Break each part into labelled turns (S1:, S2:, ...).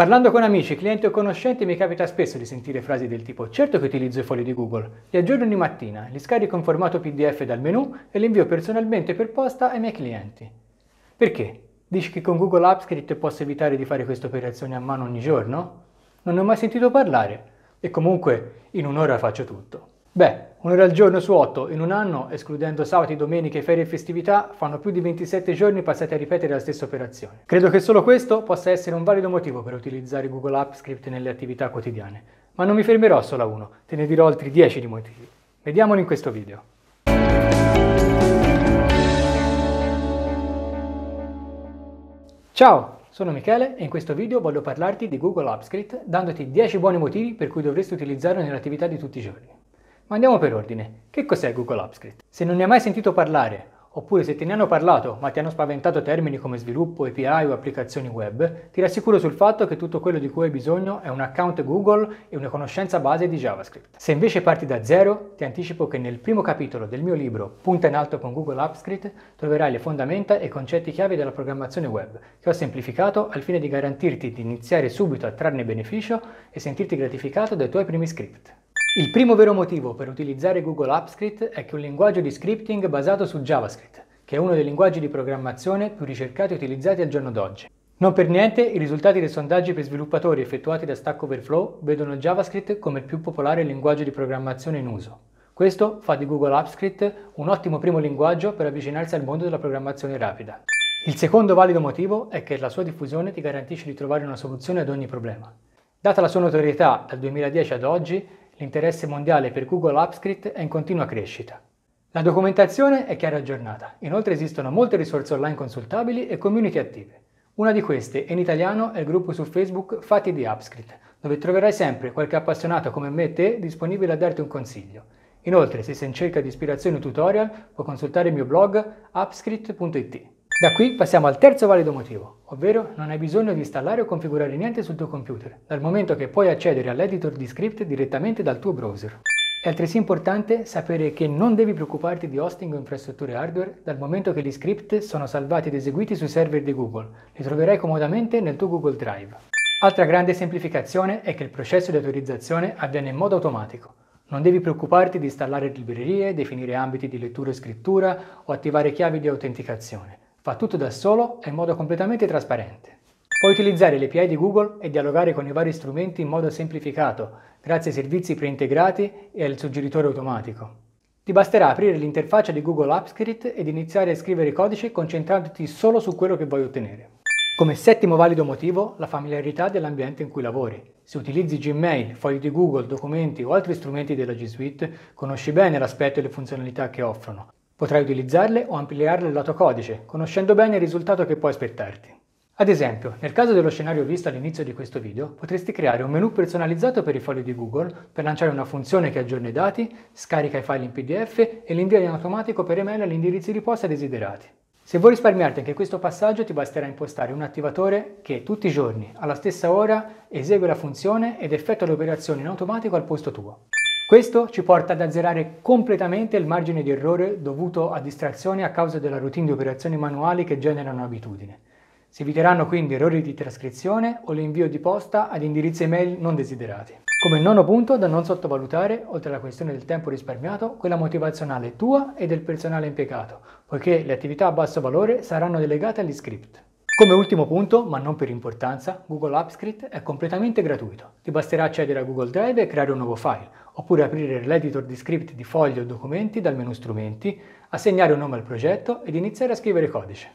S1: Parlando con amici, clienti o conoscenti mi capita spesso di sentire frasi del tipo certo che utilizzo i fogli di Google, li aggiorno ogni mattina, li scarico in formato PDF dal menu e li invio personalmente per posta ai miei clienti. Perché? Dici che con Google AppScript posso evitare di fare queste operazioni a mano ogni giorno? Non ne ho mai sentito parlare e comunque in un'ora faccio tutto. Beh, un'ora al giorno su 8 in un anno, escludendo sabati, domeniche, ferie e festività, fanno più di 27 giorni passati a ripetere la stessa operazione. Credo che solo questo possa essere un valido motivo per utilizzare Google Apps Script nelle attività quotidiane. Ma non mi fermerò solo a uno, te ne dirò altri 10 di motivi. Vediamoli in questo video. Ciao, sono Michele e in questo video voglio parlarti di Google Apps Script dandoti 10 buoni motivi per cui dovresti utilizzarlo nell'attività di tutti i giorni. Ma andiamo per ordine. Che cos'è Google Apps Script? Se non ne hai mai sentito parlare, oppure se te ne hanno parlato ma ti hanno spaventato termini come sviluppo, API o applicazioni web, ti rassicuro sul fatto che tutto quello di cui hai bisogno è un account Google e una conoscenza base di JavaScript. Se invece parti da zero, ti anticipo che nel primo capitolo del mio libro Punta in alto con Google Apps Script troverai le fondamenta e concetti chiave della programmazione web, che ho semplificato al fine di garantirti di iniziare subito a trarne beneficio e sentirti gratificato dai tuoi primi script. Il primo vero motivo per utilizzare Google Apps Script è che è un linguaggio di scripting basato su JavaScript, che è uno dei linguaggi di programmazione più ricercati e utilizzati al giorno d'oggi. Non per niente i risultati dei sondaggi per sviluppatori effettuati da Stack Overflow vedono JavaScript come il più popolare linguaggio di programmazione in uso. Questo fa di Google Apps Script un ottimo primo linguaggio per avvicinarsi al mondo della programmazione rapida. Il secondo valido motivo è che la sua diffusione ti garantisce di trovare una soluzione ad ogni problema. Data la sua notorietà dal 2010 ad oggi, L'interesse mondiale per Google AppScript è in continua crescita. La documentazione è chiara e aggiornata, inoltre esistono molte risorse online consultabili e community attive. Una di queste, in italiano, è il gruppo su Facebook Fatti di AppScript, dove troverai sempre qualche appassionato come me e te disponibile a darti un consiglio. Inoltre, se sei in cerca di ispirazioni o tutorial, puoi consultare il mio blog appscript.it. Da qui passiamo al terzo valido motivo, ovvero non hai bisogno di installare o configurare niente sul tuo computer, dal momento che puoi accedere all'editor di script direttamente dal tuo browser. È altresì importante sapere che non devi preoccuparti di hosting o infrastrutture hardware dal momento che gli script sono salvati ed eseguiti sui server di Google, li troverai comodamente nel tuo Google Drive. Altra grande semplificazione è che il processo di autorizzazione avviene in modo automatico. Non devi preoccuparti di installare librerie, definire ambiti di lettura e scrittura o attivare chiavi di autenticazione. Fa tutto da solo e in modo completamente trasparente. Puoi utilizzare le API di Google e dialogare con i vari strumenti in modo semplificato, grazie ai servizi preintegrati e al suggeritore automatico. Ti basterà aprire l'interfaccia di Google AppScript ed iniziare a scrivere codice concentrandoti solo su quello che vuoi ottenere. Come settimo valido motivo, la familiarità dell'ambiente in cui lavori. Se utilizzi Gmail, fogli di Google, documenti o altri strumenti della G Suite, conosci bene l'aspetto e le funzionalità che offrono. Potrai utilizzarle o ampliarle il lato codice, conoscendo bene il risultato che puoi aspettarti. Ad esempio, nel caso dello scenario visto all'inizio di questo video, potresti creare un menu personalizzato per i fogli di Google per lanciare una funzione che aggiorna i dati, scarica i file in PDF e li invia in automatico per email agli indirizzi di posta desiderati. Se vuoi risparmiarti anche questo passaggio ti basterà impostare un attivatore che tutti i giorni, alla stessa ora, esegue la funzione ed effettua le operazioni in automatico al posto tuo. Questo ci porta ad azzerare completamente il margine di errore dovuto a distrazioni a causa della routine di operazioni manuali che generano abitudine. Si eviteranno quindi errori di trascrizione o l'invio di posta ad indirizzi email non desiderati. Come nono punto da non sottovalutare, oltre alla questione del tempo risparmiato, quella motivazionale tua e del personale impiegato, poiché le attività a basso valore saranno delegate agli script. Come ultimo punto, ma non per importanza, Google Apps Script è completamente gratuito. Ti basterà accedere a Google Drive e creare un nuovo file, oppure aprire l'editor di script di fogli o documenti dal menu strumenti, assegnare un nome al progetto ed iniziare a scrivere codice.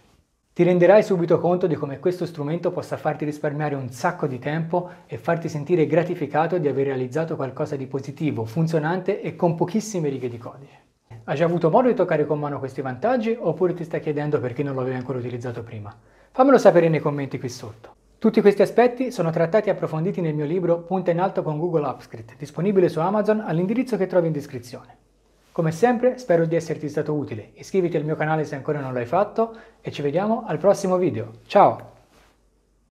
S1: Ti renderai subito conto di come questo strumento possa farti risparmiare un sacco di tempo e farti sentire gratificato di aver realizzato qualcosa di positivo, funzionante e con pochissime righe di codice. Hai già avuto modo di toccare con mano questi vantaggi oppure ti stai chiedendo perché non lo avevi ancora utilizzato prima? Fammelo sapere nei commenti qui sotto. Tutti questi aspetti sono trattati e approfonditi nel mio libro Punta in alto con Google AppScript, disponibile su Amazon all'indirizzo che trovi in descrizione. Come sempre spero di esserti stato utile, iscriviti al mio canale se ancora non l'hai fatto e ci vediamo al prossimo video. Ciao!